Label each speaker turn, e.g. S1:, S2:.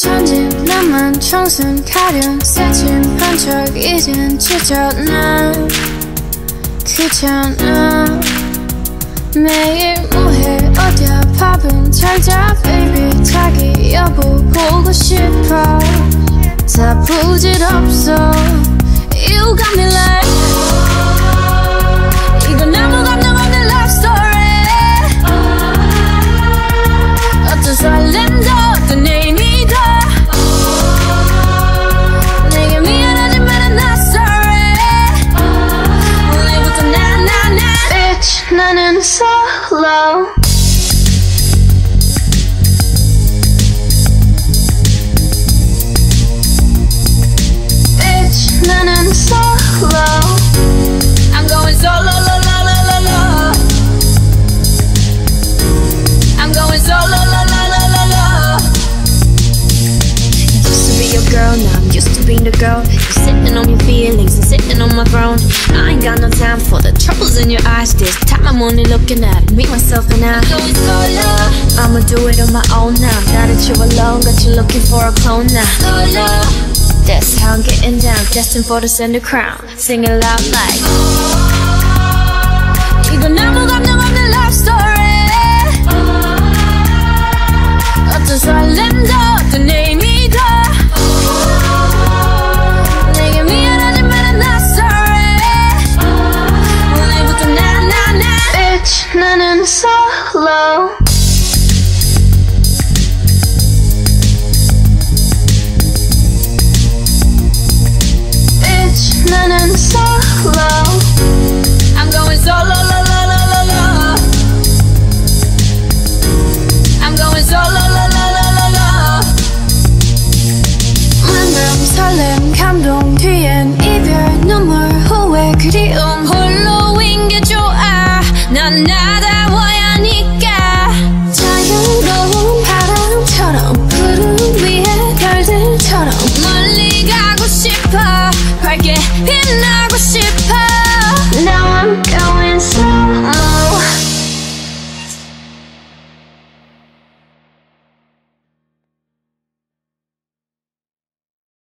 S1: 천진 나만 청순 가련 새침 한척 이젠 지쳐 난 귀찮아. 매일 뭐해? 어디야? 밥은 잘자 baby. 자기 여보 보고 싶어. 다 부질없어 는 solo
S2: girl, now I'm used to being the girl. You're sitting on your feelings and sitting on my throne. I ain't got no time for the troubles in your eyes. This time I'm only looking at me, myself, and I.
S1: Going solo
S2: I'ma do it on my own now. Now that you're alone, got you looking for a clone now.
S1: solo
S2: That's how I'm getting down, destined for the center crown. Singing loud like.
S1: running solo. Bitch, running solo. na